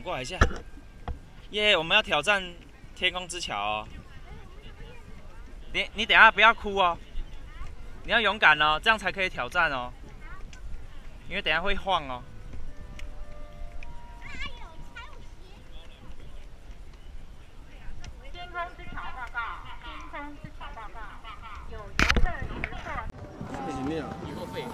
转过来一下。耶，我们要挑战天空之桥哦。你你等下不要哭哦，你要勇敢哦，这样才可以挑战哦。因为等下会晃哦。天空之桥报告，天空之桥报告，有游客乘坐。这是咩啊？以后费。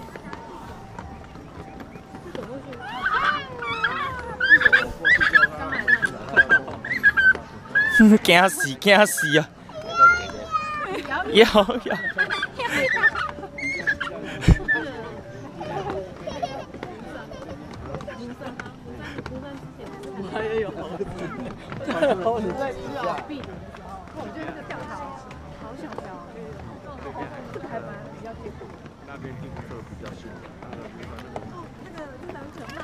惊死惊死啊！有猴子，猴子在底下。我觉得这个吊桥好想跳，这个还蛮比较辛苦。那边听说比较新，那个地方哦，那个真的很可怕，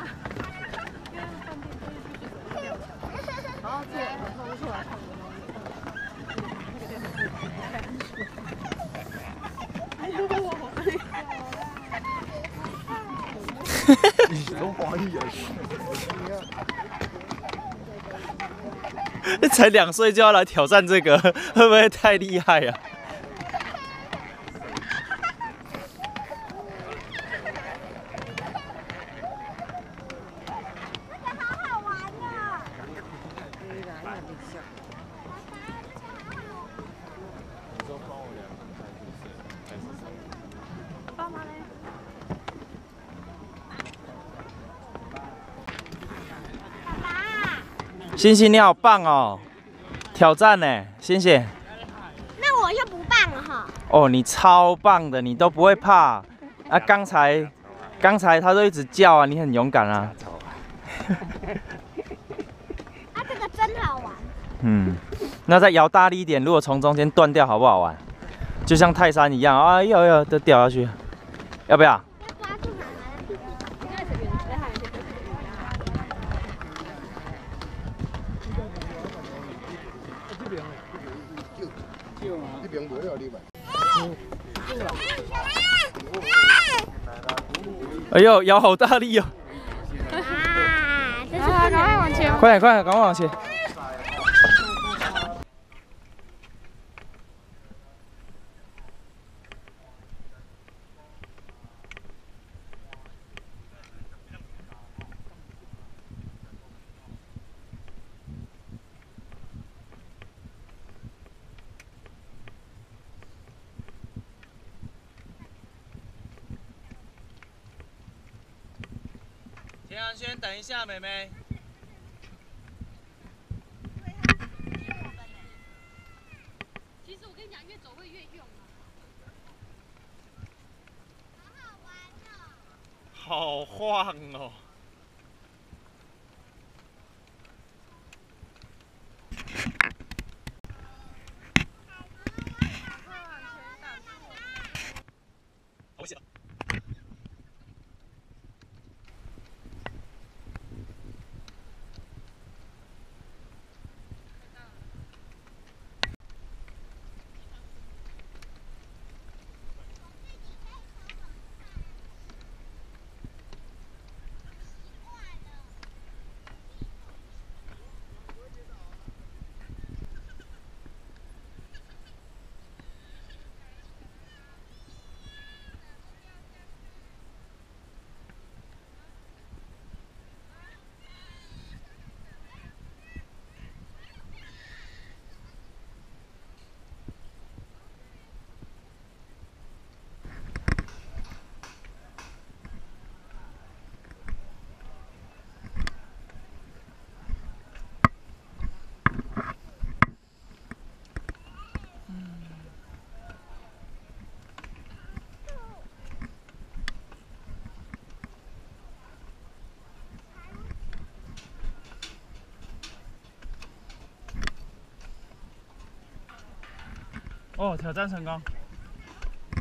因为饭店就是必须走吊桥，然后坐然后出来看的，然后那个电视剧不太安全。哎呦，我好害你都怀疑啊？才两岁就要来挑战这个，会不会太厉害呀、爸 星星你好棒哦，挑战呢，星星。那我就不棒了哈。哦，你超棒的，你都不会怕。啊，刚才刚才他都一直叫啊，你很勇敢啊。啊，这个真好玩。嗯，那再摇大力一点，如果从中间断掉，好不好玩？就像泰山一样，哎呦呦，都掉下去，要不要？要抓住奶奶的手。这边没了，你们。哎呦，摇好大力哦！啊，这是啊，赶快往前。快点，快点，赶快往前。田阳轩，等一下，妹妹。其实我跟你讲，越走会越用啊。好晃哦！哦，挑战成功。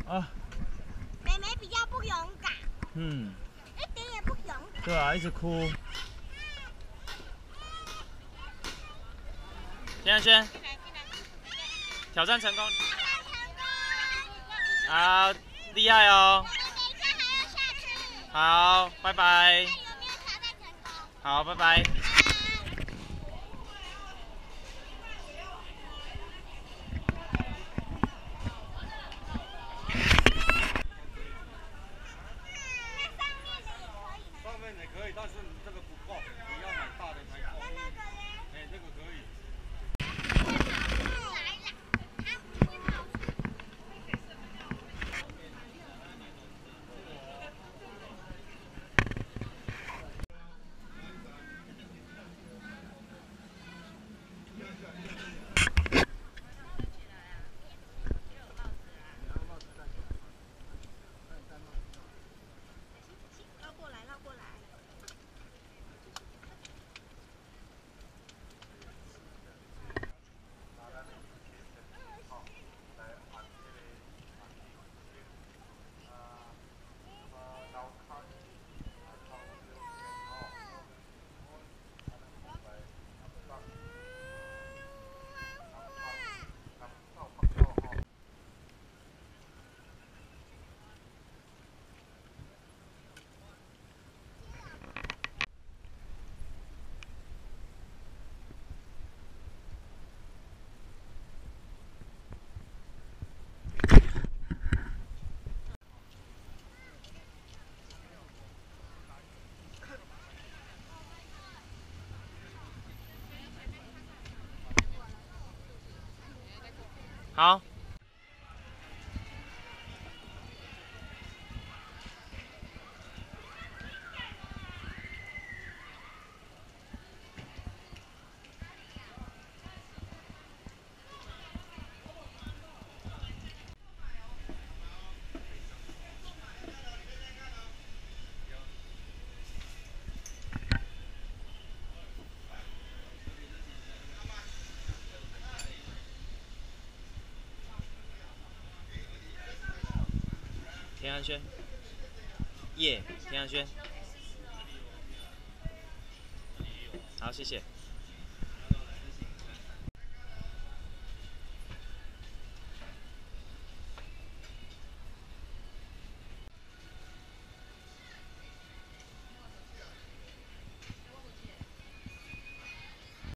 啊，妹妹比较不勇敢，嗯，一点也不勇敢。对啊，一直哭。田阳轩，挑战成功。好，厉害哦。好，拜拜。好，拜拜。好。田安轩，耶，田安轩，好，谢谢。